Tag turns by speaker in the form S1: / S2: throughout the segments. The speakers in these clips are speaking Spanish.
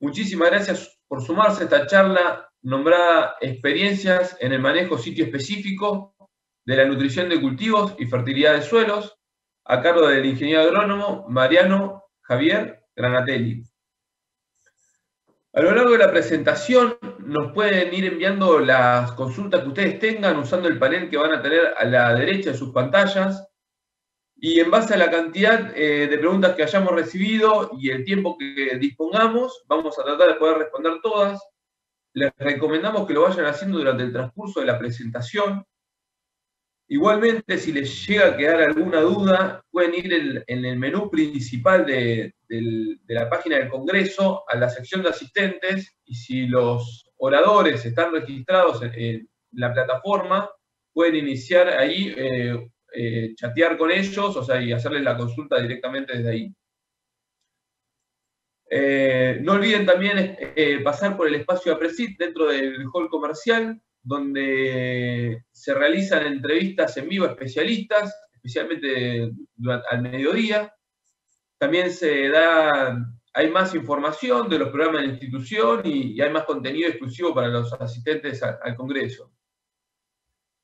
S1: Muchísimas gracias por sumarse a esta charla nombrada Experiencias en el manejo sitio específico de la nutrición de cultivos y fertilidad de suelos, a cargo del ingeniero agrónomo Mariano Javier Granatelli. A lo largo de la presentación nos pueden ir enviando las consultas que ustedes tengan usando el panel que van a tener a la derecha de sus pantallas y en base a la cantidad eh, de preguntas que hayamos recibido y el tiempo que dispongamos, vamos a tratar de poder responder todas. Les recomendamos que lo vayan haciendo durante el transcurso de la presentación Igualmente, si les llega a quedar alguna duda, pueden ir en, el menú principal de, la página del Congreso a la sección de asistentes y si los oradores están registrados en, la plataforma, pueden iniciar ahí, eh, eh, chatear con ellos, o sea, y hacerles la consulta directamente desde ahí. Eh, no olviden también pasar por el espacio APRESIT dentro del hall comercial, donde se realizan entrevistas en vivo a especialistas, especialmente al mediodía. También se da, hay más información de los programas de la institución y, hay más contenido exclusivo para los asistentes al Congreso.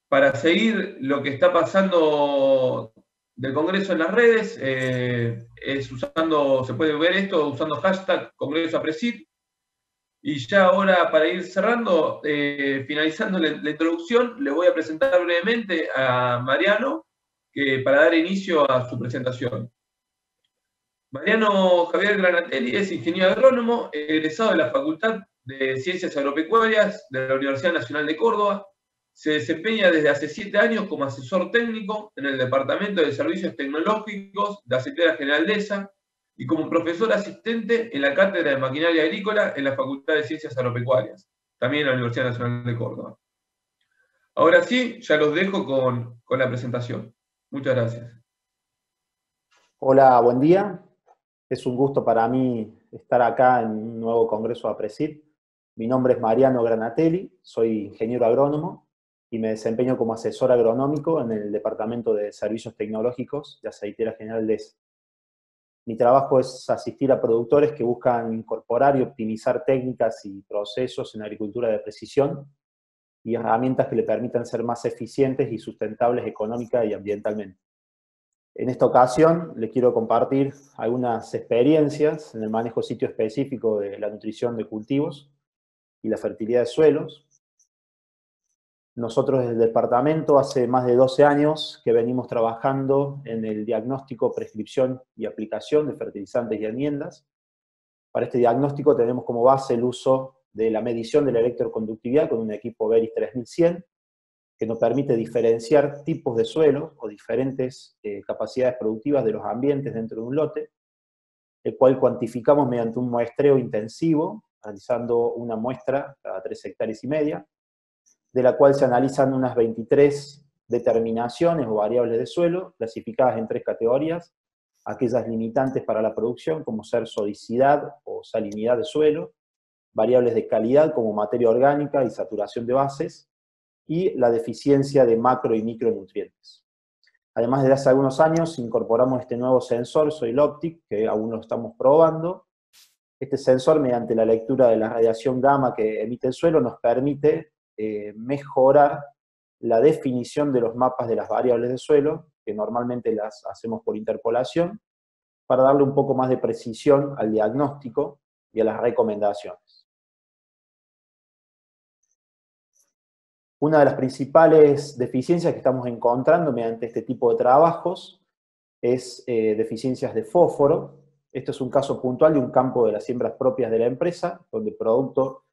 S1: Para seguir lo que está pasando del Congreso en las redes, eh, es usando, se puede ver esto usando hashtag Congreso Apresit, y ya ahora, para ir cerrando, eh, finalizando la, introducción, le voy a presentar brevemente a Mariano que, para dar inicio a su presentación. Mariano Javier Granatelli es ingeniero agrónomo, egresado de la Facultad de Ciencias Agropecuarias de la Universidad Nacional de Córdoba. Se desempeña desde hace siete años como asesor técnico en el Departamento de Servicios Tecnológicos de Acetera General de ESA y como profesor asistente en la Cátedra de Maquinaria Agrícola en la Facultad de Ciencias Agropecuarias, también en la Universidad Nacional de Córdoba. Ahora sí, ya los dejo con, la presentación. Muchas gracias.
S2: Hola, buen día. Es un gusto para mí estar acá en un nuevo congreso de APRESID. Mi nombre es Mariano Granatelli, soy ingeniero agrónomo y me desempeño como asesor agronómico en el Departamento de Servicios Tecnológicos de Aceitera General de ESA. Mi trabajo es asistir a productores que buscan incorporar y optimizar técnicas y procesos en agricultura de precisión y herramientas que le permitan ser más eficientes y sustentables económica y ambientalmente. En esta ocasión le quiero compartir algunas experiencias en el manejo sitio específico de la nutrición de cultivos y la fertilidad de suelos, nosotros desde el departamento hace más de 12 años que venimos trabajando en el diagnóstico, prescripción y aplicación de fertilizantes y enmiendas. Para este diagnóstico tenemos como base el uso de la medición de la electroconductividad con un equipo Veris 3100, que nos permite diferenciar tipos de suelos o diferentes eh, capacidades productivas de los ambientes dentro de un lote, el cual cuantificamos mediante un muestreo intensivo, realizando una muestra cada 3 hectáreas y media, de la cual se analizan unas 23 determinaciones o variables de suelo, clasificadas en tres categorías, aquellas limitantes para la producción, como ser sodicidad o salinidad de suelo, variables de calidad como materia orgánica y saturación de bases, y la deficiencia de macro y micronutrientes. Además, desde hace algunos años incorporamos este nuevo sensor, Soil Optic, que aún lo estamos probando. Este sensor, mediante la lectura de la radiación gamma que emite el suelo, nos permite eh, mejorar la definición de los mapas de las variables de suelo, que normalmente las hacemos por interpolación, para darle un poco más de precisión al diagnóstico y a las recomendaciones. Una de las principales deficiencias que estamos encontrando mediante este tipo de trabajos es eh, deficiencias de fósforo. Esto es un caso puntual de un campo de las siembras propias de la empresa, donde producto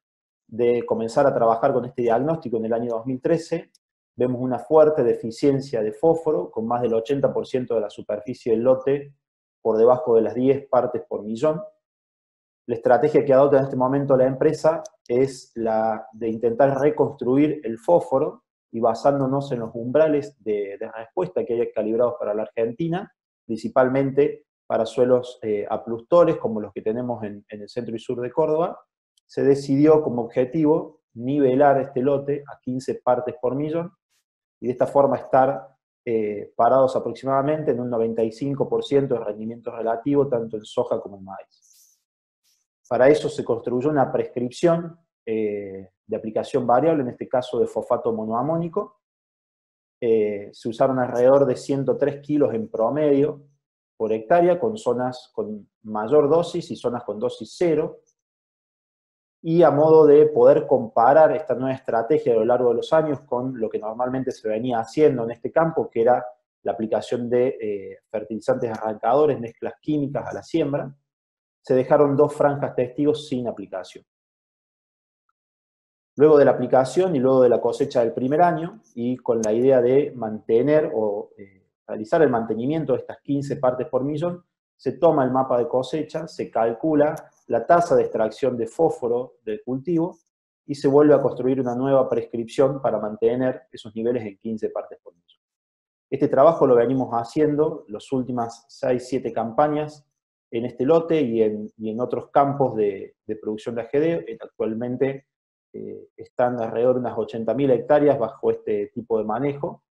S2: de comenzar a trabajar con este diagnóstico en el año 2013, vemos una fuerte deficiencia de fósforo, con más del 80% de la superficie del lote por debajo de las 10 partes por millón. La estrategia que adopta en este momento la empresa es la de intentar reconstruir el fósforo y basándonos en los umbrales de, respuesta que hay calibrados para la Argentina, principalmente para suelos eh, aplustores como los que tenemos en el centro y sur de Córdoba, se decidió como objetivo nivelar este lote a 15 partes por millón y de esta forma estar eh, parados aproximadamente en un 95% de rendimiento relativo tanto en soja como en maíz. Para eso se construyó una prescripción eh, de aplicación variable, en este caso de fosfato monoamónico. Eh, se usaron alrededor de 103 kilos en promedio por hectárea, con zonas con mayor dosis y zonas con dosis cero. Y a modo de poder comparar esta nueva estrategia a lo largo de los años con lo que normalmente se venía haciendo en este campo, que era la aplicación de eh, fertilizantes arrancadores, mezclas químicas a la siembra, se dejaron dos franjas testigos sin aplicación. Luego de la aplicación y luego de la cosecha del primer año, y con la idea de mantener o eh, realizar el mantenimiento de estas 15 partes por millón, se toma el mapa de cosecha, se calcula la tasa de extracción de fósforo del cultivo y se vuelve a construir una nueva prescripción para mantener esos niveles en 15 partes por millón. Este trabajo lo venimos haciendo las últimas 6-7 campañas en este lote y en, otros campos de, producción de AGD. Actualmente eh, están alrededor de unas 80.000 hectáreas bajo este tipo de manejo.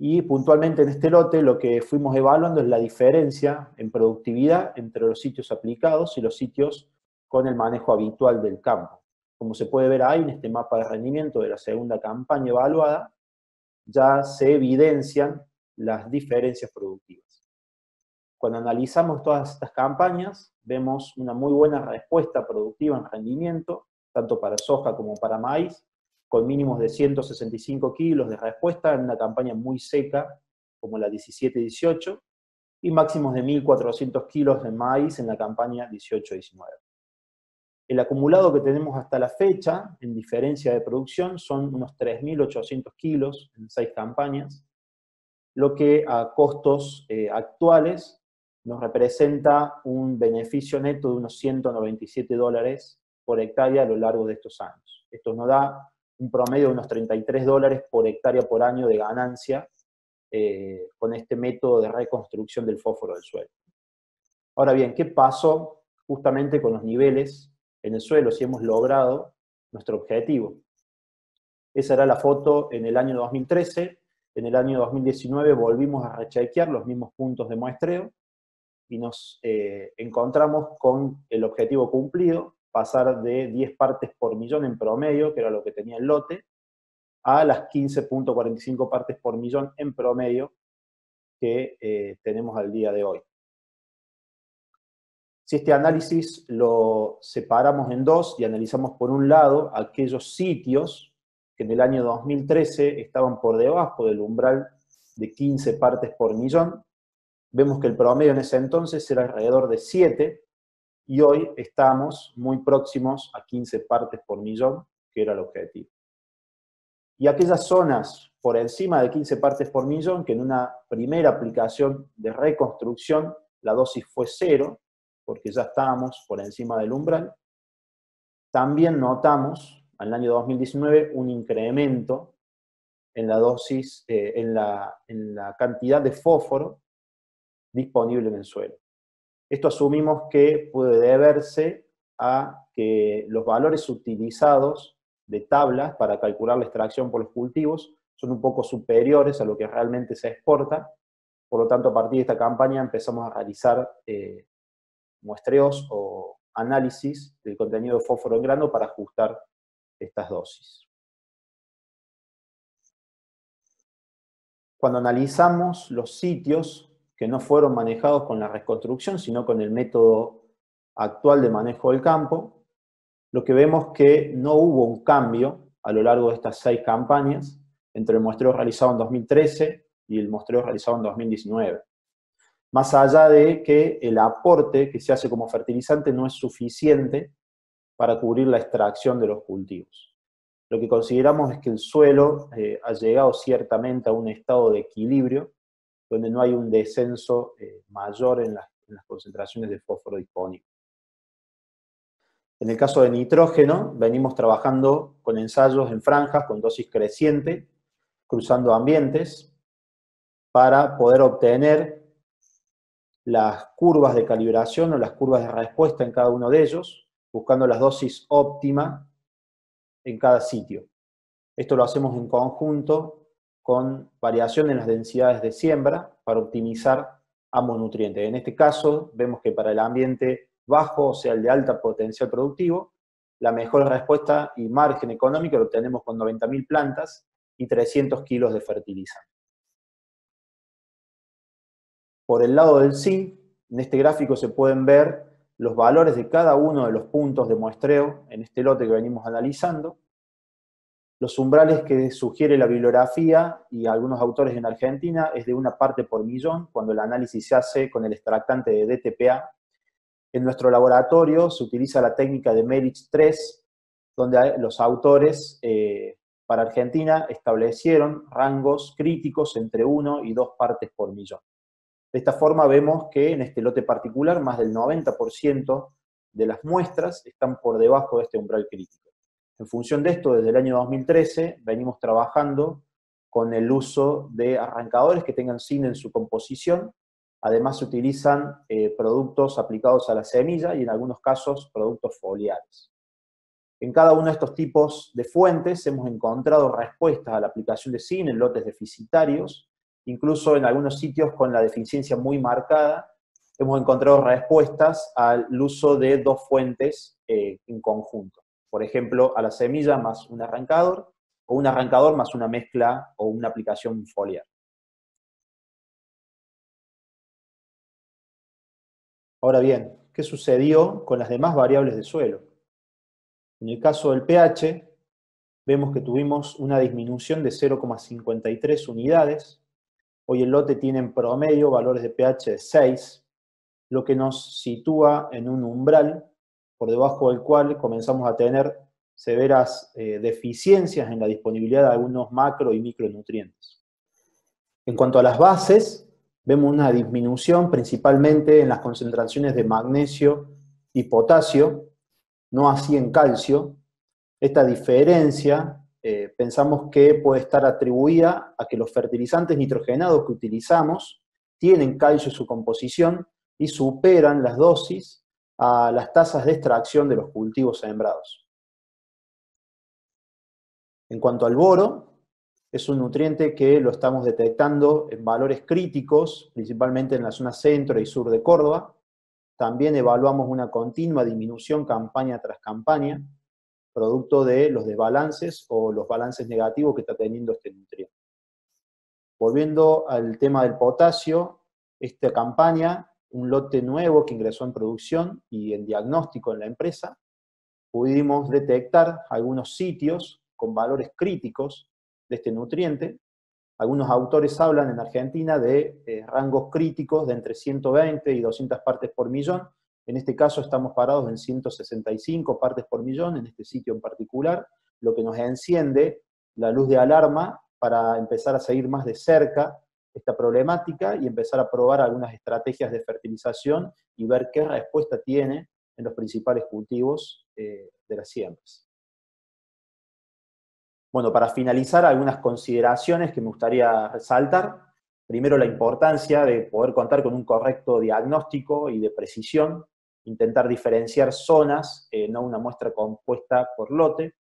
S2: Y puntualmente en este lote lo que fuimos evaluando es la diferencia en productividad entre los sitios aplicados y los sitios con el manejo habitual del campo. Como se puede ver ahí en este mapa de rendimiento de la segunda campaña evaluada, ya se evidencian las diferencias productivas. Cuando analizamos todas estas campañas, vemos una muy buena respuesta productiva en rendimiento, tanto para soja como para maíz, con mínimos de 165 kilos de respuesta en una campaña muy seca, como la 17-18, y máximos de 1.400 kilos de maíz en la campaña 18-19. El acumulado que tenemos hasta la fecha, en diferencia de producción, son unos 3.800 kilos en seis campañas, lo que a costos eh, actuales nos representa un beneficio neto de unos 197 dólares por hectárea a lo largo de estos años. Esto nos da un promedio de unos 33 dólares por hectárea por año de ganancia eh, con este método de reconstrucción del fósforo del suelo. Ahora bien, ¿qué pasó justamente con los niveles en el suelo si hemos logrado nuestro objetivo? Esa era la foto en el año 2013. En el año 2019 volvimos a rechequear los mismos puntos de muestreo y nos eh, encontramos con el objetivo cumplido, pasar de 10 partes por millón en promedio, que era lo que tenía el lote, a las 15.45 partes por millón en promedio que eh, tenemos al día de hoy. Si este análisis lo separamos en dos y analizamos por un lado aquellos sitios que en el año 2013 estaban por debajo del umbral de 15 partes por millón, Vemos que el promedio en ese entonces era alrededor de 7 y hoy estamos muy próximos a 15 partes por millón, que era el objetivo. Y aquellas zonas por encima de 15 partes por millón, que en una primera aplicación de reconstrucción la dosis fue cero, porque ya estábamos por encima del umbral, también notamos al año 2019 un incremento en la dosis, eh, en, la, en la cantidad de fósforo disponible en el suelo. Esto asumimos que puede deberse a que los valores utilizados de tablas para calcular la extracción por los cultivos son un poco superiores a lo que realmente se exporta. Por lo tanto, a partir de esta campaña empezamos a realizar eh, muestreos o análisis del contenido de fósforo en grano para ajustar estas dosis. Cuando analizamos los sitios que no fueron manejados con la reconstrucción, sino con el método actual de manejo del campo, lo que vemos que no hubo un cambio a lo largo de estas seis campañas entre el muestreo realizado en 2013 y el muestreo realizado en 2019. Más allá de que el aporte que se hace como fertilizante no es suficiente para cubrir la extracción de los cultivos. Lo que consideramos es que el suelo eh, ha llegado ciertamente a un estado de equilibrio donde no hay un descenso eh, mayor en las, concentraciones de fósforo disponible. En el caso de nitrógeno, venimos trabajando con ensayos en franjas con dosis creciente, cruzando ambientes, para poder obtener las curvas de calibración o las curvas de respuesta en cada uno de ellos, buscando las dosis óptima en cada sitio. Esto lo hacemos en conjunto con variación en las densidades de siembra para optimizar ambos nutrientes. En este caso, vemos que para el ambiente bajo, o sea, el de alta potencial productivo, la mejor respuesta y margen económico lo obtenemos con 90.000 plantas y 300 kilos de fertilizante. Por el lado del zinc, en este gráfico se pueden ver los valores de cada uno de los puntos de muestreo en este lote que venimos analizando, los umbrales que sugiere la bibliografía y algunos autores en Argentina es de una parte por millón cuando el análisis se hace con el extractante de DTPA. En nuestro laboratorio se utiliza la técnica de Melich 3, donde los autores eh, para Argentina establecieron rangos críticos entre 1 y 2 partes por millón. De esta forma vemos que en este lote particular más del 90% de las muestras están por debajo de este umbral crítico. En función de esto, desde el año 2013 venimos trabajando con el uso de arrancadores que tengan zinc en su composición. Además se utilizan eh, productos aplicados a la semilla y en algunos casos productos foliares. En cada uno de estos tipos de fuentes hemos encontrado respuestas a la aplicación de zinc en lotes deficitarios, incluso en algunos sitios con la deficiencia muy marcada, hemos encontrado respuestas al uso de dos fuentes eh, en conjunto por ejemplo, a la semilla más un arrancador, o un arrancador más una mezcla o una aplicación foliar. Ahora bien, ¿qué sucedió con las demás variables del suelo? En el caso del pH, vemos que tuvimos una disminución de 0,53 unidades. Hoy el lote tiene en promedio valores de pH de 6, lo que nos sitúa en un umbral por debajo del cual comenzamos a tener severas eh, deficiencias en la disponibilidad de algunos macro y micronutrientes. En cuanto a las bases, vemos una disminución principalmente en las concentraciones de magnesio y potasio, no así en calcio. Esta diferencia eh, pensamos que puede estar atribuida a que los fertilizantes nitrogenados que utilizamos tienen calcio en su composición y superan las dosis a las tasas de extracción de los cultivos sembrados. En cuanto al boro, es un nutriente que lo estamos detectando en valores críticos, principalmente en la zona centro y sur de Córdoba. También evaluamos una continua disminución campaña tras campaña, producto de los desbalances o los balances negativos que está teniendo este nutriente. Volviendo al tema del potasio, esta campaña un lote nuevo que ingresó en producción y en diagnóstico en la empresa, pudimos detectar algunos sitios con valores críticos de este nutriente. Algunos autores hablan en Argentina de eh, rangos críticos de entre 120 y 200 partes por millón. En este caso estamos parados en 165 partes por millón, en este sitio en particular, lo que nos enciende la luz de alarma para empezar a seguir más de cerca esta problemática y empezar a probar algunas estrategias de fertilización y ver qué respuesta tiene en los principales cultivos eh, de las siembras. Bueno, para finalizar, algunas consideraciones que me gustaría resaltar. Primero, la importancia de poder contar con un correcto diagnóstico y de precisión, intentar diferenciar zonas, eh, no una muestra compuesta por lote,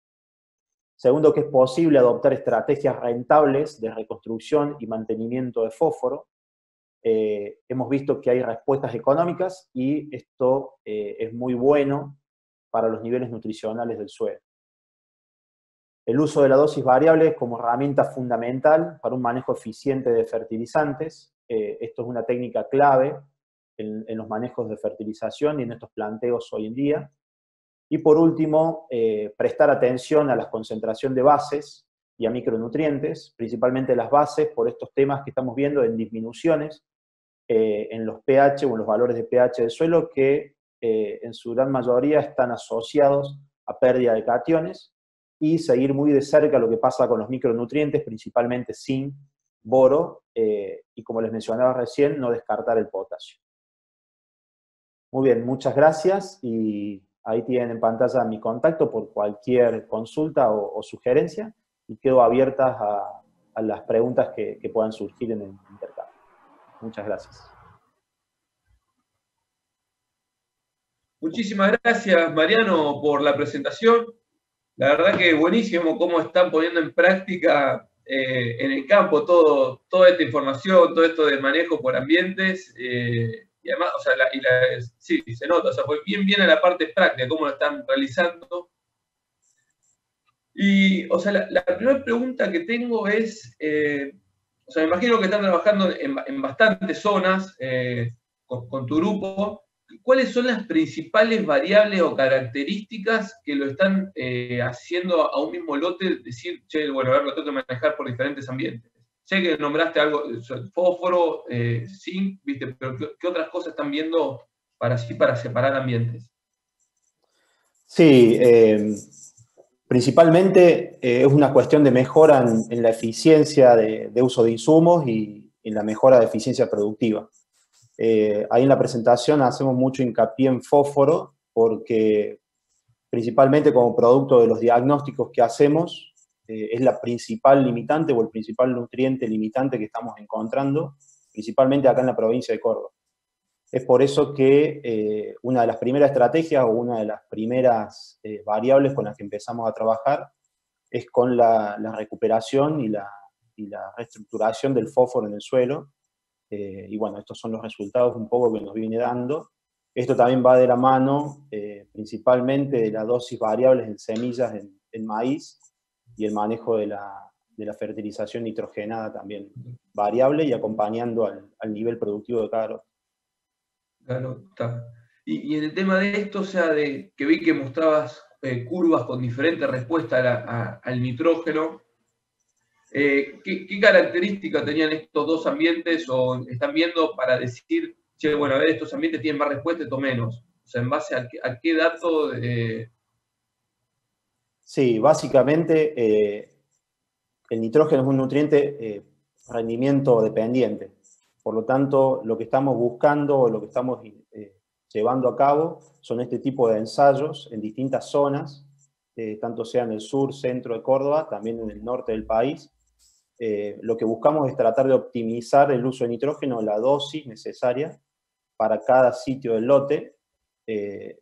S2: Segundo, que es posible adoptar estrategias rentables de reconstrucción y mantenimiento de fósforo. Eh, hemos visto que hay respuestas económicas y esto eh, es muy bueno para los niveles nutricionales del suelo. El uso de la dosis variable como herramienta fundamental para un manejo eficiente de fertilizantes. Eh, esto es una técnica clave en, en los manejos de fertilización y en estos planteos hoy en día. Y por último, eh, prestar atención a la concentración de bases y a micronutrientes, principalmente las bases por estos temas que estamos viendo en disminuciones eh, en los pH o en los valores de pH del suelo que eh, en su gran mayoría están asociados a pérdida de cationes y seguir muy de cerca lo que pasa con los micronutrientes, principalmente zinc, boro y como les mencionaba recién, no descartar el potasio. Muy bien, muchas gracias y Ahí tienen en pantalla mi contacto por cualquier consulta o, sugerencia y quedo abiertas a, las preguntas que, puedan surgir en el intercambio. Muchas gracias.
S1: Muchísimas gracias, Mariano, por la presentación. La verdad que buenísimo cómo están poniendo en práctica eh, en el campo todo, toda esta información, todo esto de manejo por ambientes, eh, y además, o sea, sí, se nota, o sea, fue bien, bien a la parte práctica, cómo lo están realizando. Y, o sea, la, primera pregunta que tengo es, eh, o sea, me imagino que están trabajando en, bastantes zonas con, con, tu grupo, ¿cuáles son las principales variables o características que lo están eh, haciendo a un mismo lote decir, che, bueno, a ver, lo tengo que manejar por diferentes ambientes? Sé que nombraste algo, fósforo, eh, zinc, ¿viste? pero ¿qué, otras cosas están viendo para así, para separar ambientes?
S2: Sí, eh, principalmente es una cuestión de mejora en, la eficiencia de, de, uso de insumos y en la mejora de eficiencia productiva. Eh, ahí en la presentación hacemos mucho hincapié en fósforo porque principalmente como producto de los diagnósticos que hacemos, eh, es la principal limitante o el principal nutriente limitante que estamos encontrando, principalmente acá en la provincia de Córdoba. Es por eso que eh, una de las primeras estrategias o una de las primeras variables con las que empezamos a trabajar es con la, recuperación y la, reestructuración del fósforo en el suelo, eh, y bueno, estos son los resultados un poco que nos viene dando. Esto también va de la mano eh, principalmente de la dosis variables en semillas en, maíz y el manejo de la, de la, fertilización nitrogenada también variable y acompañando al, al nivel productivo de cada
S1: Claro, está. Y, y, en el tema de esto, o sea, de que vi que mostrabas eh, curvas con diferentes respuestas al nitrógeno, eh, ¿qué, características tenían estos dos ambientes o están viendo para decir, bueno, a ver, estos ambientes tienen más respuesta, esto menos? O sea, ¿en base a, qué, dato?
S2: Sí, básicamente eh, el nitrógeno es un nutriente eh, rendimiento dependiente. Por lo tanto, lo que estamos buscando o lo que estamos llevando a cabo son este tipo de ensayos en distintas zonas, tanto sea en el sur, centro de Córdoba, también en el norte del país, eh, lo que buscamos es tratar de optimizar el uso de nitrógeno, la dosis necesaria para cada sitio del lote. Eh,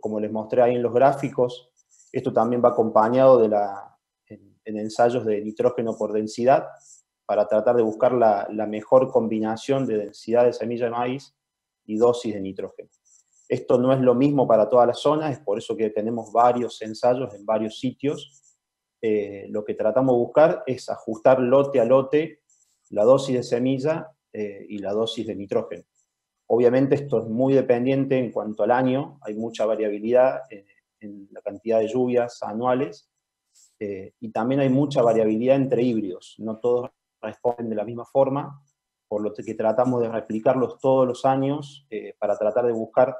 S2: como les mostré ahí en los gráficos, esto también va acompañado de la, en, ensayos de nitrógeno por densidad, para tratar de buscar la, mejor combinación de densidad de semilla de maíz y dosis de nitrógeno. Esto no es lo mismo para todas las zonas, es por eso que tenemos varios ensayos en varios sitios, eh, lo que tratamos de buscar es ajustar lote a lote la dosis de semilla eh, y la dosis de nitrógeno. Obviamente esto es muy dependiente en cuanto al año, hay mucha variabilidad en, la cantidad de lluvias anuales eh, y también hay mucha variabilidad entre híbridos, no todos responden de la misma forma, por lo que tratamos de replicarlos todos los años para tratar de buscar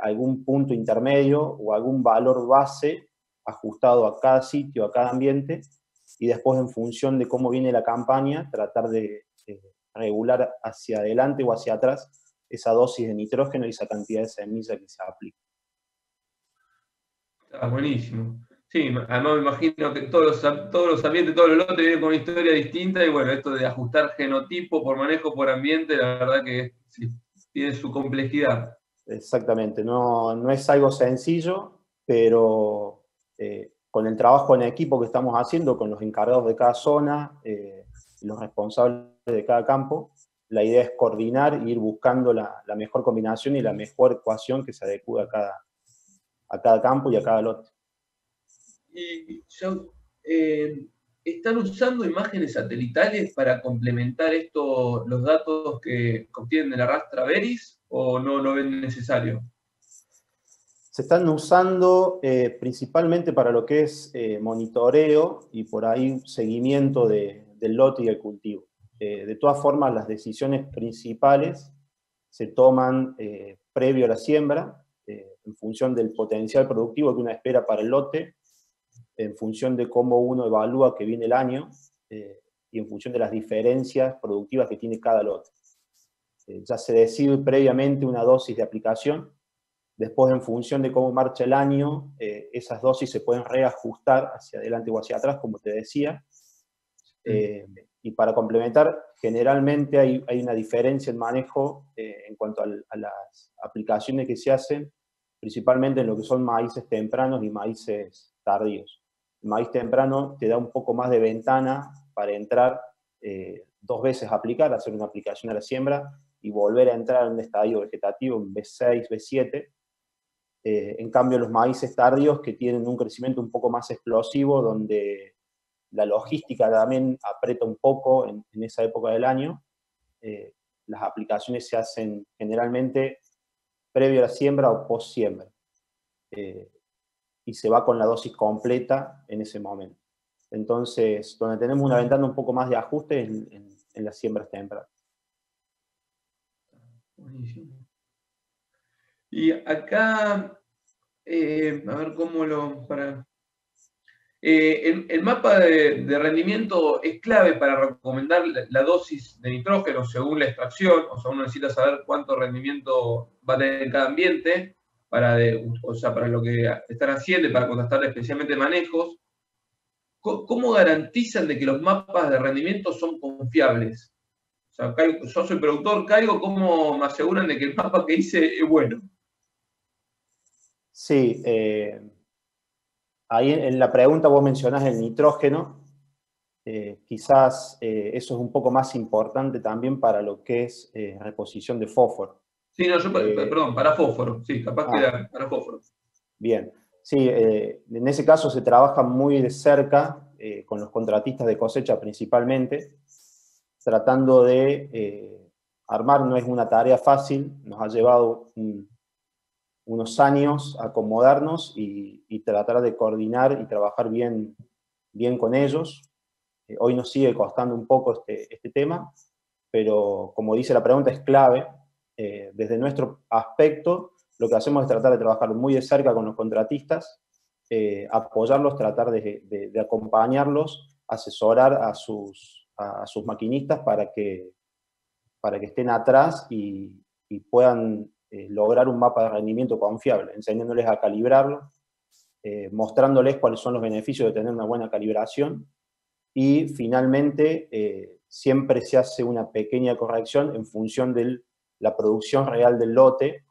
S2: algún punto intermedio o algún valor base ajustado a cada sitio, a cada ambiente, y después en función de cómo viene la campaña, tratar de regular hacia adelante o hacia atrás esa dosis de nitrógeno y esa cantidad de semilla que se aplica.
S1: Está buenísimo. Sí, además me imagino que todos los, todos los ambientes, todos los lotes vienen con una historia distinta y bueno, esto de ajustar genotipo por manejo por ambiente, la verdad que tiene su complejidad.
S2: Exactamente, no, no es algo sencillo, pero eh, con el trabajo en equipo que estamos haciendo, con los encargados de cada zona eh, los responsables de cada campo, la idea es coordinar e ir buscando la, mejor combinación y la mejor ecuación que se adecue a cada, a cada campo y a cada lote.
S1: Y eh, ¿están usando imágenes satelitales para complementar esto, los datos que obtienen de la rastra Veris o no lo ven necesario?
S2: Se están usando eh, principalmente para lo que es eh, monitoreo y por ahí seguimiento del lote y el cultivo. Eh, de todas formas, las decisiones principales se toman previo a la siembra, en función del potencial productivo que uno espera para el lote, en función de cómo uno evalúa que viene el año y en función de las diferencias productivas que tiene cada lote. ya se decide previamente una dosis de aplicación Después, en función de cómo marcha el año, eh, esas dosis se pueden reajustar hacia adelante o hacia atrás, como te decía. Eh, y para complementar, generalmente hay, hay una diferencia en manejo eh, en cuanto a, las aplicaciones que se hacen, principalmente en lo que son maíces tempranos y maíces tardíos. El maíz temprano te da un poco más de ventana para entrar dos veces a aplicar, hacer una aplicación a la siembra y volver a entrar en un estadio vegetativo en B6, B7. en cambio, los maíces tardíos que tienen un crecimiento un poco más explosivo, donde la logística también aprieta un poco en, esa época del año. Eh, las aplicaciones se hacen generalmente previo a la siembra o post siembra. Eh, y se va con la dosis completa en ese momento. Entonces, donde tenemos una ventana un poco más de ajuste en, en, las siembras tempranas.
S1: Buenísimo. Y acá, eh, a ver cómo lo, eh, el, mapa de, rendimiento es clave para recomendar la, dosis de nitrógeno según la extracción, o sea, uno necesita saber cuánto rendimiento va a tener cada ambiente para, o sea, para lo que están haciendo y para contrastar especialmente manejos. ¿Cómo, garantizan de que los mapas de rendimiento son confiables? O sea, yo soy productor, caigo, ¿cómo me aseguran de que el mapa que hice es bueno?
S2: Sí, eh, ahí en la pregunta vos mencionás el nitrógeno, eh, quizás eh, eso es un poco más importante también para lo que es eh, reposición de fósforo.
S1: Sí, no, yo, perdón, para fósforo, sí, capaz que ah. era para fósforo.
S2: Bien, sí, en ese caso se trabaja muy de cerca con los contratistas de cosecha principalmente, tratando de armar, no es una tarea fácil, nos ha llevado un, unos años acomodarnos y, tratar de coordinar y trabajar bien, bien con ellos. Eh, hoy nos sigue costando un poco este, este, tema, pero como dice la pregunta, es clave. Eh, desde nuestro aspecto, lo que hacemos es tratar de trabajar muy de cerca con los contratistas, eh, apoyarlos, tratar de, acompañarlos, asesorar a sus, a sus maquinistas para que, para que estén atrás y, y puedan eh, lograr un mapa de rendimiento confiable, enseñándoles a calibrarlo, eh, mostrándoles cuáles son los beneficios de tener una buena calibración y finalmente eh, siempre se hace una pequeña corrección en función de la producción real del lote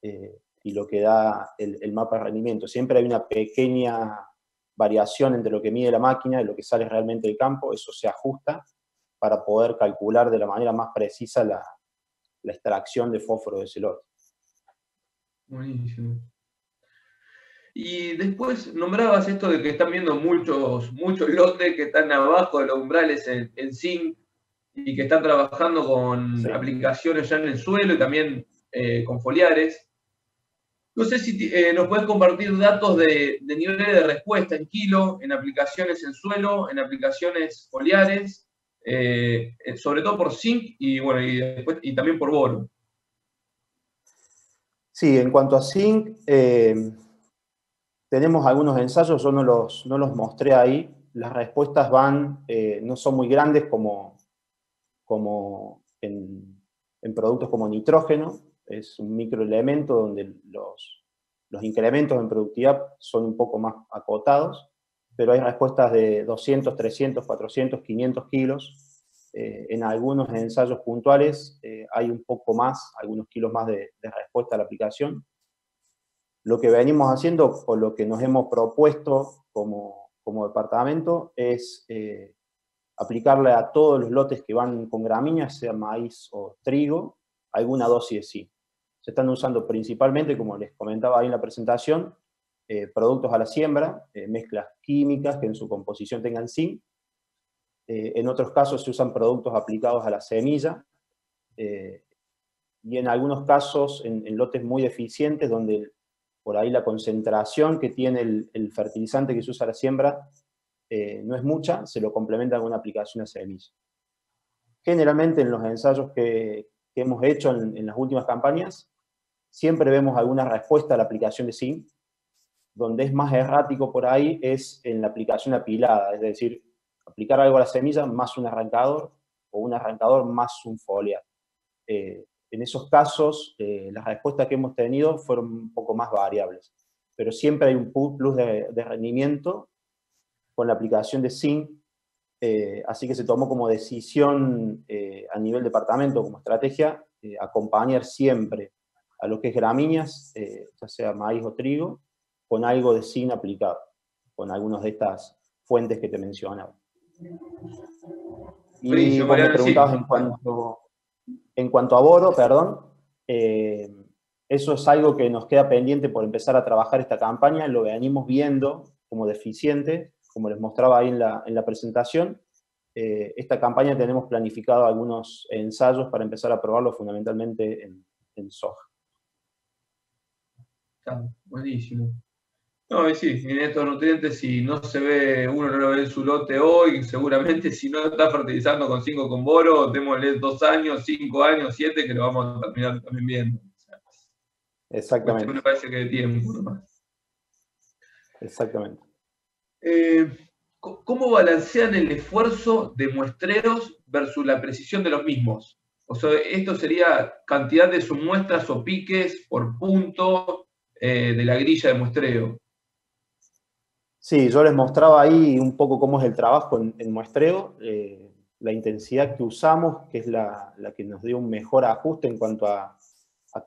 S2: y lo que da el, el, mapa de rendimiento. Siempre hay una pequeña variación entre lo que mide la máquina y lo que sale realmente del campo, eso se ajusta para poder calcular de la manera más precisa la, la extracción de fósforo de ese lote.
S1: Buenísimo. Y después nombrabas esto de que están viendo muchos, muchos lotes que están abajo de los umbrales en, zinc y que están trabajando con aplicaciones ya en el suelo y también eh, con foliares. No sé si eh, nos puedes compartir datos de, de, niveles de respuesta en kilo, en aplicaciones en suelo, en aplicaciones foliares, eh, sobre todo por zinc y, bueno, y, también por boro.
S2: Sí, en cuanto a zinc, eh, tenemos algunos ensayos, yo no los, no los mostré ahí, las respuestas van, eh, no son muy grandes como, como en, productos como nitrógeno, es un microelemento donde los, los incrementos en productividad son un poco más acotados, pero hay respuestas de 200, 300, 400, 500 kilos, eh, en algunos ensayos puntuales eh, hay un poco más, algunos kilos más de, respuesta a la aplicación. Lo que venimos haciendo o lo que nos hemos propuesto como, como departamento es eh, aplicarle a todos los lotes que van con gramíneas, sea maíz o trigo, alguna dosis zinc. Se están usando principalmente, como les comentaba ahí en la presentación, productos a la siembra, mezclas químicas que en su composición tengan zinc, eh, en otros casos se usan productos aplicados a la semilla, eh, y en algunos casos en, lotes muy eficientes donde por ahí la concentración que tiene el, fertilizante que se usa a la siembra eh, no es mucha, se lo complementa con una aplicación a semilla. Generalmente en los ensayos que, hemos hecho en, en, las últimas campañas, siempre vemos alguna respuesta a la aplicación de zinc, donde es más errático por ahí es en la aplicación apilada, es decir, aplicar algo a la semilla más un arrancador o un arrancador más un foliar. Eh, en esos casos, eh, las respuestas que hemos tenido fueron un poco más variables, pero siempre hay un plus de, rendimiento con la aplicación de zinc, eh, así que se tomó como decisión a nivel departamento, como estrategia, acompañar siempre a lo que es gramíneas, ya sea maíz o trigo, con algo de zinc aplicado, con algunas de estas fuentes que te mencionaba. Y vos me preguntabas en, cuanto, en cuanto a boro, perdón, eh, eso es algo que nos queda pendiente por empezar a trabajar esta campaña, lo venimos viendo como deficiente, como les mostraba ahí en la, en la presentación. Eh, esta campaña tenemos planificado algunos ensayos para empezar a probarlo fundamentalmente en, en soja.
S1: buenísimo. No, sí, en estos nutrientes, si no se ve, uno no lo ve en su lote hoy, seguramente si no está fertilizando con 5 con boro, démosle dos años, cinco años, siete, que lo vamos a terminar también viendo.
S2: Exactamente.
S1: Me parece que de tiempo nomás.
S2: Exactamente.
S1: Eh, ¿Cómo balancean el esfuerzo de muestreos versus la precisión de los mismos? O sea, esto sería cantidad de submuestras o piques por punto eh, de la grilla de muestreo.
S2: Sí, yo les mostraba ahí un poco cómo es el trabajo en, muestreo, eh, la intensidad que usamos, que es la, que nos dio un mejor ajuste en cuanto a,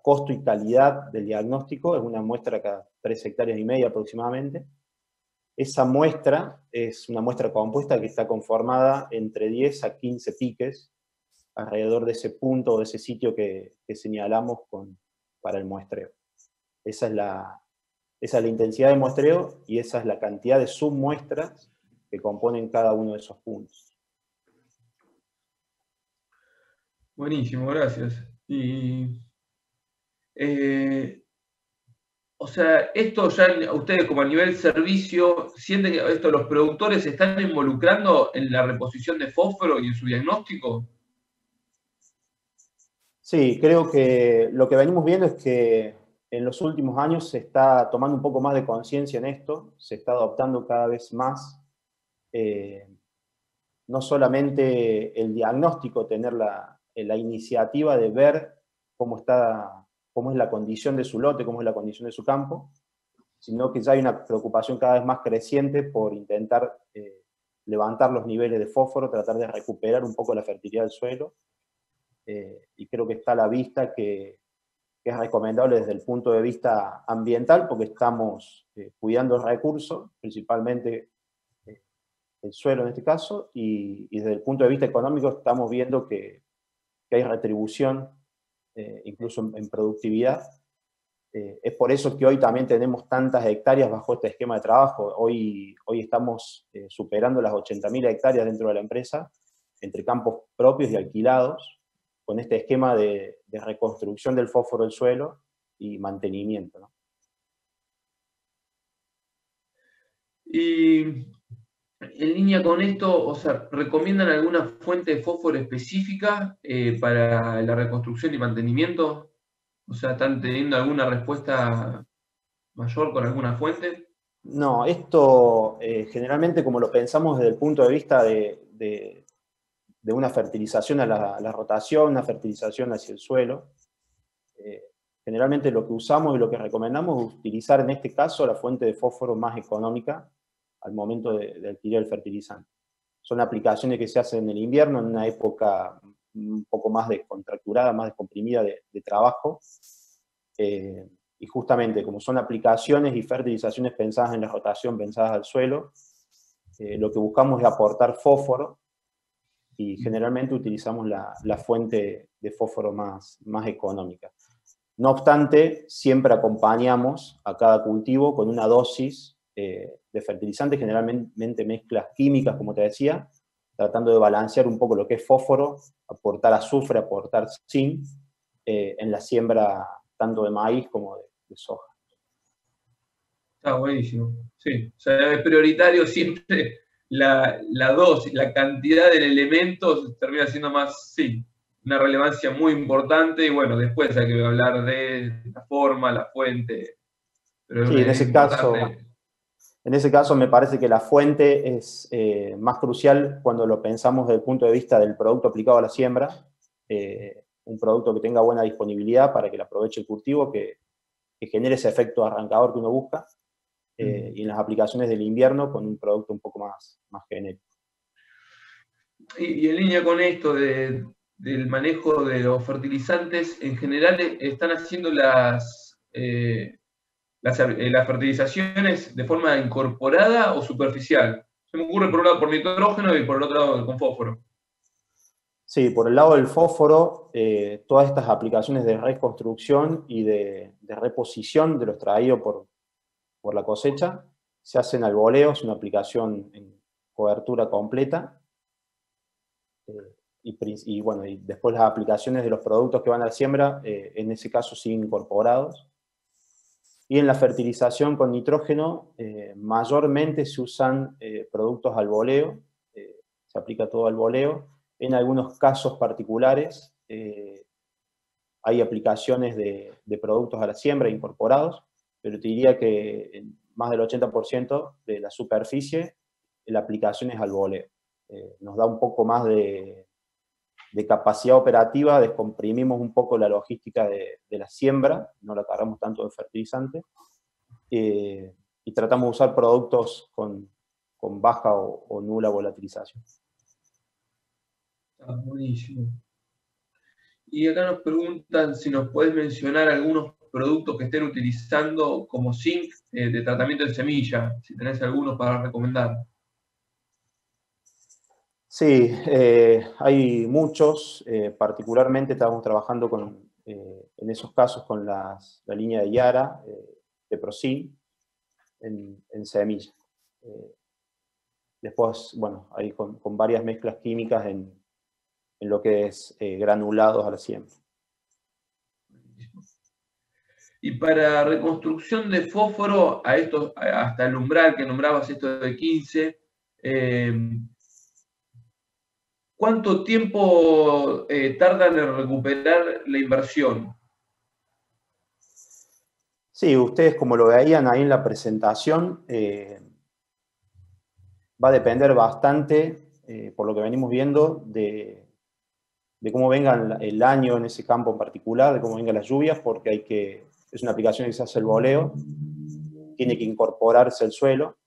S2: costo y calidad del diagnóstico, es una muestra cada 3 hectáreas y media aproximadamente. Esa muestra es una muestra compuesta que está conformada entre 10 a 15 piques alrededor de ese punto o de ese sitio que, señalamos con, para el muestreo. Esa es la, esa es la intensidad de muestreo y esa es la cantidad de submuestras que componen cada uno de esos puntos.
S1: Buenísimo, gracias. Y, eh, o sea, esto ya ustedes como a nivel servicio, ¿sienten que esto los productores se están involucrando en la reposición de fósforo y en su diagnóstico?
S2: Sí, creo que lo que venimos viendo es que en los últimos años se está tomando un poco más de conciencia en esto, se está adoptando cada vez más, eh, no solamente el diagnóstico, tener la, iniciativa de ver cómo, está, cómo es la condición de su lote, cómo es la condición de su campo, sino que ya hay una preocupación cada vez más creciente por intentar eh, levantar los niveles de fósforo, tratar de recuperar un poco la fertilidad del suelo, eh, y creo que está a la vista que que es recomendable desde el punto de vista ambiental porque estamos eh, cuidando el recurso, principalmente eh, el suelo en este caso, y, desde el punto de vista económico estamos viendo que, hay retribución, eh, incluso en, productividad. es por eso que hoy también tenemos tantas hectáreas bajo este esquema de trabajo. Hoy, hoy estamos superando las 80.000 hectáreas dentro de la empresa, entre campos propios y alquilados, con este esquema de, reconstrucción del fósforo del suelo y mantenimiento.
S1: Y en línea con esto, o sea, ¿recomiendan alguna fuente de fósforo específica eh, para la reconstrucción y mantenimiento? O sea, ¿están teniendo alguna respuesta mayor con alguna fuente?
S2: No, esto eh, generalmente como lo pensamos desde el punto de vista de, de una fertilización a la, rotación, una fertilización hacia el suelo. Eh, generalmente lo que usamos y lo que recomendamos es utilizar en este caso la fuente de fósforo más económica al momento de, adquirir el fertilizante. Son aplicaciones que se hacen en el invierno, en una época un poco más descontracturada, más descomprimida de, trabajo. Eh, y justamente como son aplicaciones y fertilizaciones pensadas en la rotación, pensadas al suelo, eh, lo que buscamos es aportar fósforo y generalmente utilizamos la, fuente de fósforo más, más económica. No obstante, siempre acompañamos a cada cultivo con una dosis eh, de fertilizantes, generalmente mezclas químicas, como te decía, tratando de balancear un poco lo que es fósforo, aportar azufre, aportar zinc eh, en la siembra tanto de maíz como de, de soja.
S1: Está buenísimo. Sí, o sea, es prioritario siempre la, la dosis, la cantidad del elemento termina siendo más, sí, una relevancia muy importante y bueno, después hay que hablar de la forma, la fuente.
S2: Pero sí, en ese, caso, en ese caso me parece que la fuente es eh, más crucial cuando lo pensamos desde el punto de vista del producto aplicado a la siembra, eh, un producto que tenga buena disponibilidad para que le aproveche el cultivo, que, que genere ese efecto arrancador que uno busca. Eh, y en las aplicaciones del invierno con un producto un poco más, más genérico.
S1: Y, en línea con esto del manejo de los fertilizantes, en general eh, están haciendo las, eh, las, fertilizaciones de forma incorporada o superficial. Se me ocurre por un lado por nitrógeno y por el otro lado con fósforo.
S2: Sí, por el lado del fósforo, eh, todas estas aplicaciones de reconstrucción y de, reposición de los traídos por, por, la cosecha se hacen al voleo, es una aplicación en cobertura completa. Eh, y, bueno, y después las aplicaciones de los productos que van a la siembra, eh, en ese caso siguen incorporados. Y en la fertilización con nitrógeno, mayormente se usan productos al voleo, se aplica todo al voleo, en algunos casos particulares eh, hay aplicaciones de, productos a la siembra incorporados, pero te diría que más del 80% de la superficie la aplicación es al voleo. Eh, nos da un poco más de, capacidad operativa, descomprimimos un poco la logística de, la siembra, no la cargamos tanto de fertilizante, eh, y tratamos de usar productos con, baja o nula volatilización.
S1: Ah, buenísimo. Y acá nos preguntan si nos puedes mencionar algunos productos que estén utilizando como zinc eh, de tratamiento de semilla, si tenés algunos para recomendar.
S2: Sí, eh, hay muchos, eh, particularmente estamos trabajando con, en esos casos con la línea de Yara, de Procil, en, en semilla. después, bueno, hay con varias mezclas químicas en, en lo que es granulados a la siembra.
S1: Y para reconstrucción de fósforo, a estos, hasta el umbral que nombrabas, esto de 15, eh, ¿cuánto tiempo eh, tardan en recuperar la inversión?
S2: Sí, ustedes como lo veían ahí en la presentación, va a depender bastante, por lo que venimos viendo, de, de cómo venga el año en ese campo en particular, de cómo vengan las lluvias, porque hay que, es una aplicación que se hace el voleo, tiene que incorporarse el suelo.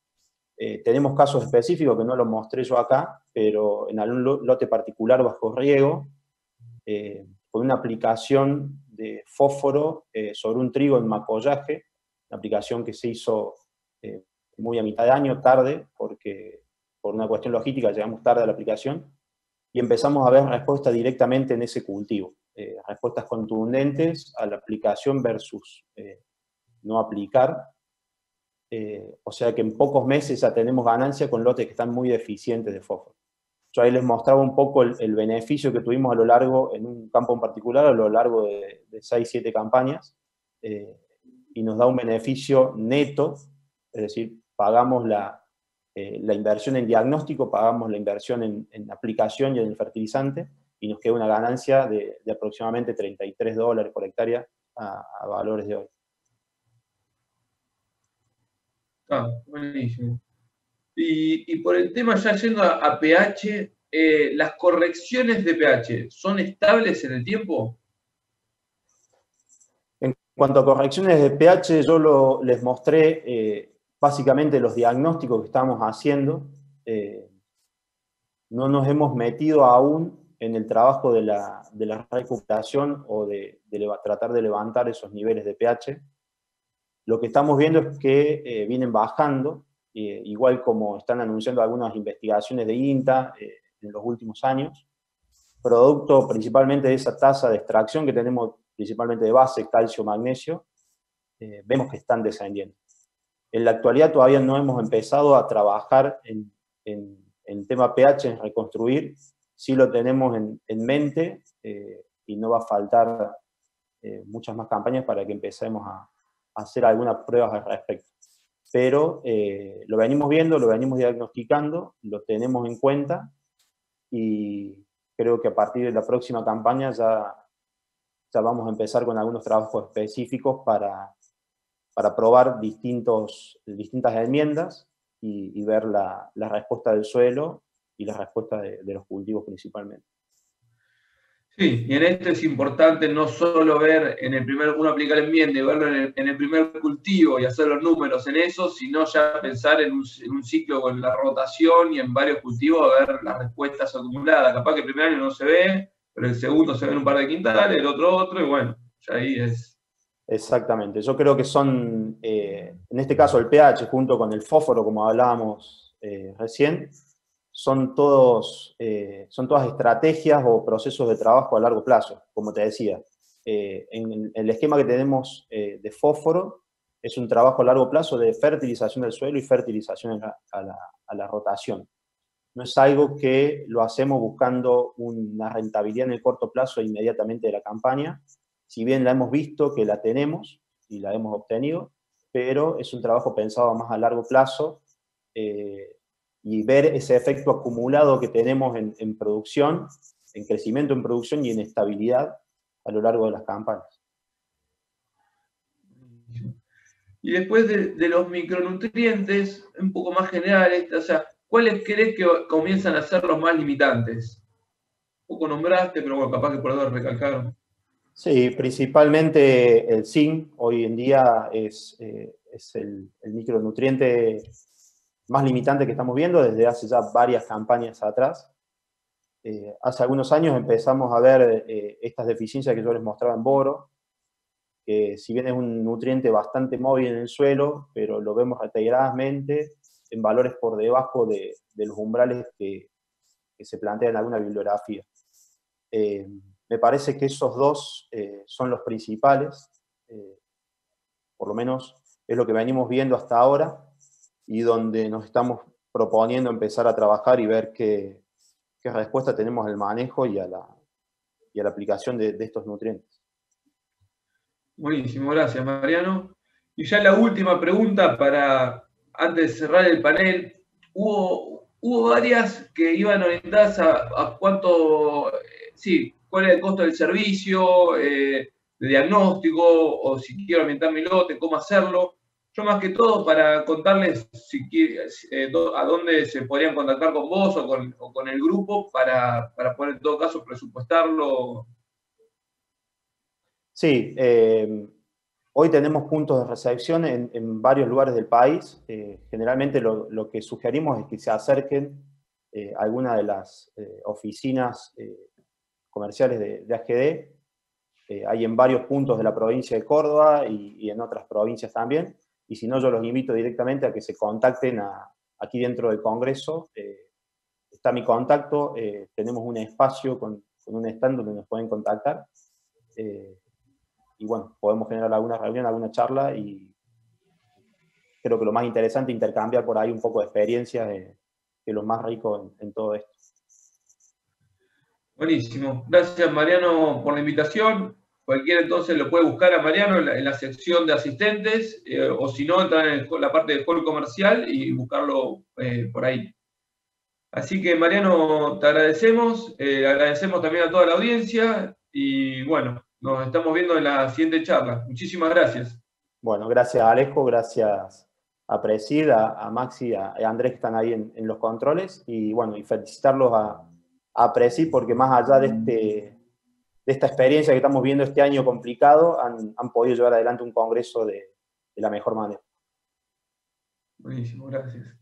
S2: Eh, tenemos casos específicos que no los mostré yo acá, pero en algún lote particular bajo riego, eh, con una aplicación de fósforo eh, sobre un trigo en macollaje, una aplicación que se hizo muy a mitad de año, tarde, porque por una cuestión logística llegamos tarde a la aplicación, y empezamos a ver respuestas directamente en ese cultivo. Eh, respuestas contundentes a la aplicación versus eh, no aplicar. Eh, o sea que en pocos meses ya tenemos ganancia con lotes que están muy deficientes de fósforo. Yo ahí les mostraba un poco el, beneficio que tuvimos a lo largo, en un campo en particular, a lo largo de, de 6, 7 campañas, y nos da un beneficio neto, es decir, pagamos la, eh, la inversión en diagnóstico, pagamos la inversión en, aplicación y en el fertilizante, y nos queda una ganancia de, aproximadamente 33 dólares por hectárea a, valores de hoy.
S1: Ah, buenísimo. Y, por el tema ya yendo a, pH, eh, ¿las correcciones de pH son estables en el tiempo?
S2: En cuanto a correcciones de pH, yo les mostré eh, básicamente los diagnósticos que estamos haciendo, eh, no nos hemos metido aún en el trabajo de la, recuperación o de, tratar de levantar esos niveles de pH. Lo que estamos viendo es que eh, vienen bajando, eh, igual como están anunciando algunas investigaciones de INTA en los últimos años, producto principalmente de esa tasa de extracción que tenemos principalmente de base, calcio, magnesio, vemos que están descendiendo. En la actualidad todavía no hemos empezado a trabajar en, el tema pH, en reconstruir. Sí lo tenemos en, mente eh, y no va a faltar eh, muchas más campañas para que empecemos a, hacer algunas pruebas al respecto. Pero eh, lo venimos viendo, lo venimos diagnosticando, lo tenemos en cuenta y creo que a partir de la próxima campaña ya, ya vamos a empezar con algunos trabajos específicos para, para probar distintos, distintas enmiendas y, ver la, respuesta del suelo y la respuesta de, los cultivos principalmente.
S1: Sí, y en esto es importante no solo ver en el primer, uno aplicar enmienda y verlo en el, primer cultivo y hacer los números en eso, sino ya pensar en un, ciclo con la rotación y en varios cultivos a ver las respuestas acumuladas. Capaz que el primer año no se ve, pero el segundo se ve en un par de quintales, el otro otro, y bueno, ya ahí es
S2: Exactamente. Yo creo que son, eh, en este caso, el pH junto con el fósforo, como hablábamos eh, recién, son, todos, eh, son todas estrategias o procesos de trabajo a largo plazo, como te decía. Eh, en el esquema que tenemos eh, de fósforo es un trabajo a largo plazo de fertilización del suelo y fertilización a la, rotación. No es algo que lo hacemos buscando una rentabilidad en el corto plazo inmediatamente de la campaña, si bien la hemos visto que la tenemos y la hemos obtenido, pero es un trabajo pensado más a largo plazo y ver ese efecto acumulado que tenemos en, producción, en crecimiento en producción y en estabilidad a lo largo de las campañas.
S1: Y después de, los micronutrientes, un poco más generales, o sea, ¿cuáles crees que comienzan a ser los más limitantes? Un poco nombraste, pero bueno, capaz que por eso recalcar.
S2: Sí, principalmente el zinc hoy en día es, eh, es el, el, micronutriente más limitante que estamos viendo desde hace ya varias campañas atrás. Eh, hace algunos años empezamos a ver eh, estas deficiencias que yo les mostraba en boro, que si bien es un nutriente bastante móvil en el suelo, pero lo vemos reiteradamente en valores por debajo de, los umbrales que, se plantean en alguna bibliografía. Eh, me parece que esos dos son los principales, por lo menos es lo que venimos viendo hasta ahora, y donde nos estamos proponiendo empezar a trabajar y ver qué, respuesta tenemos al manejo y a la, y a la aplicación de, estos nutrientes.
S1: Buenísimo, gracias Mariano. Y ya la última pregunta para, antes de cerrar el panel, hubo, hubo varias que iban orientadas a, cuánto, sí, cuál es el costo del servicio, eh, de diagnóstico, o si quiero aumentar mi lote, cómo hacerlo. Más que todo para contarles eh, a dónde se podrían contactar con vos o con, el grupo para, poder en todo caso presupuestarlo.
S2: Sí, eh, hoy tenemos puntos de recepción en, varios lugares del país. Eh, generalmente lo, que sugerimos es que se acerquen a alguna de las oficinas comerciales de, AGD. hay en varios puntos de la provincia de Córdoba y en otras provincias también y si no, yo los invito directamente a que se contacten aquí dentro del Congreso. Eh, está mi contacto, eh, tenemos un espacio con, un stand donde nos pueden contactar. Eh, y bueno, podemos generar alguna reunión, alguna charla y creo que lo más interesante es intercambiar por ahí un poco de experiencias, que es lo más rico en todo esto.
S1: Buenísimo. Gracias Mariano por la invitación. Cualquiera entonces lo puede buscar a Mariano en la, sección de asistentes, eh, o si no, entrar en la parte de hall comercial y buscarlo eh, por ahí. Así que Mariano, te agradecemos, eh, agradecemos también a toda la audiencia y bueno, nos estamos viendo en la siguiente charla. Muchísimas gracias.
S2: Bueno, gracias Alejo, gracias a Presid, a, Maxi, a, Andrés que están ahí en, los controles y bueno, y felicitarlos a, a Presid porque más allá de este de esta experiencia que estamos viendo este año complicado, han, podido llevar adelante un congreso de, de la mejor manera.
S1: Buenísimo, gracias.